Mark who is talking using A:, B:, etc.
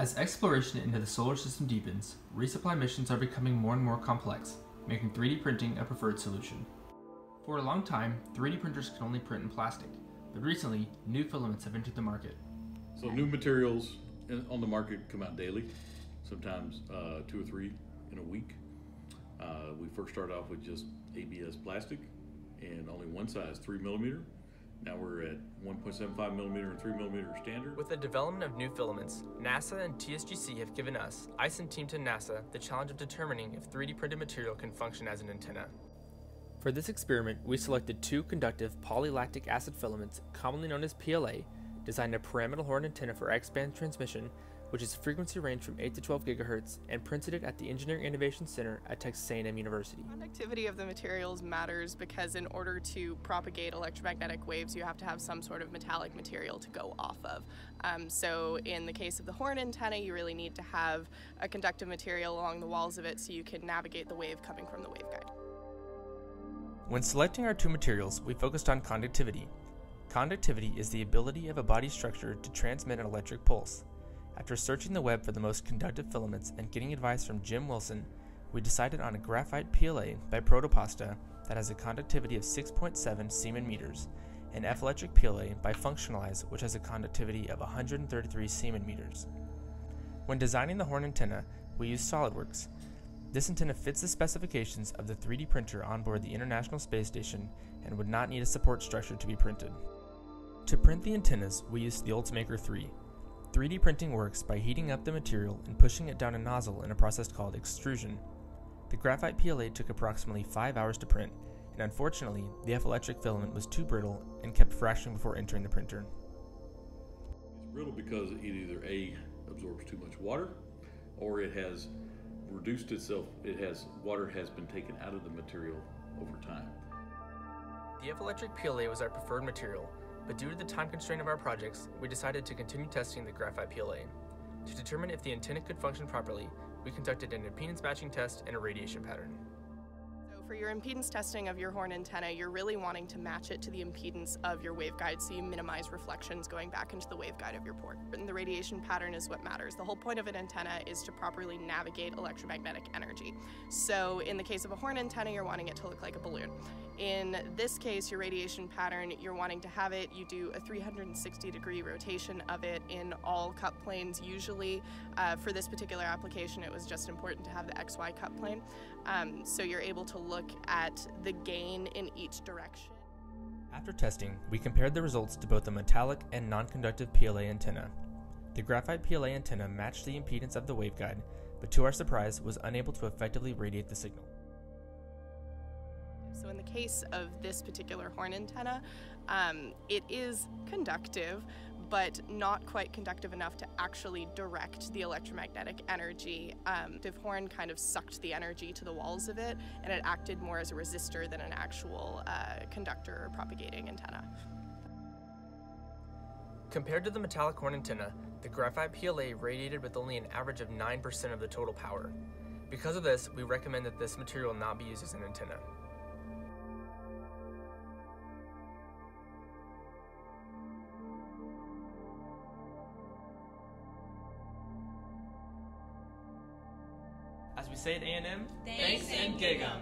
A: As exploration into the solar system deepens, resupply missions are becoming more and more complex, making 3D printing a preferred solution. For a long time, 3D printers could only print in plastic, but recently, new filaments have entered the market.
B: So new materials on the market come out daily, sometimes uh, two or three in a week. Uh, we first started off with just ABS plastic and only one size, three millimeter. Now we're at 1.75 millimeter and 3 millimeter standard.
C: With the development of new filaments, NASA and TSGC have given us, ICE and Team to NASA, the challenge of determining if 3D printed material can function as an antenna. For this experiment, we selected two conductive polylactic acid filaments, commonly known as PLA, designed a pyramidal horn antenna for X-band transmission which is a frequency range from 8 to 12 gigahertz, and printed it at the Engineering Innovation Center at Texas A&M University.
D: Conductivity of the materials matters because in order to propagate electromagnetic waves, you have to have some sort of metallic material to go off of. Um, so in the case of the horn antenna, you really need to have a conductive material along the walls of it so you can navigate the wave coming from the waveguide.
C: When selecting our two materials, we focused on conductivity. Conductivity is the ability of a body structure to transmit an electric pulse. After searching the web for the most conductive filaments and getting advice from Jim Wilson, we decided on a graphite PLA by Protopasta that has a conductivity of 6.7 Siemens meters, and F electric PLA by Functionalize, which has a conductivity of 133 Siemens meters. When designing the horn antenna, we used SolidWorks. This antenna fits the specifications of the 3D printer on board the International Space Station and would not need a support structure to be printed. To print the antennas, we used the Ultimaker 3, 3D printing works by heating up the material and pushing it down a nozzle in a process called extrusion. The graphite PLA took approximately 5 hours to print, and unfortunately, the F electric filament was too brittle and kept fracturing before entering the printer.
B: It's brittle because it either A absorbs too much water or it has reduced itself, it has water has been taken out of the material over time.
C: The F electric PLA was our preferred material, but due to the time constraint of our projects, we decided to continue testing the graphite PLA. To determine if the antenna could function properly, we conducted an impedance matching test and a radiation pattern.
D: For your impedance testing of your horn antenna, you're really wanting to match it to the impedance of your waveguide so you minimize reflections going back into the waveguide of your port. And the radiation pattern is what matters. The whole point of an antenna is to properly navigate electromagnetic energy. So in the case of a horn antenna, you're wanting it to look like a balloon. In this case, your radiation pattern, you're wanting to have it, you do a 360 degree rotation of it in all cut planes usually. Uh, for this particular application, it was just important to have the XY cut plane. Um, so you're able to look at the gain in each direction.
C: After testing, we compared the results to both the metallic and non-conductive PLA antenna. The graphite PLA antenna matched the impedance of the waveguide, but to our surprise was unable to effectively radiate the signal.
D: So in the case of this particular horn antenna, um, it is conductive, but not quite conductive enough to actually direct the electromagnetic energy. Um, the horn kind of sucked the energy to the walls of it, and it acted more as a resistor than an actual uh, conductor or propagating antenna.
C: Compared to the metallic horn antenna, the graphite PLA radiated with only an average of 9% of the total power. Because of this, we recommend that this material not be used as an antenna. We say at A&M,
E: thanks, thanks and gig 'em.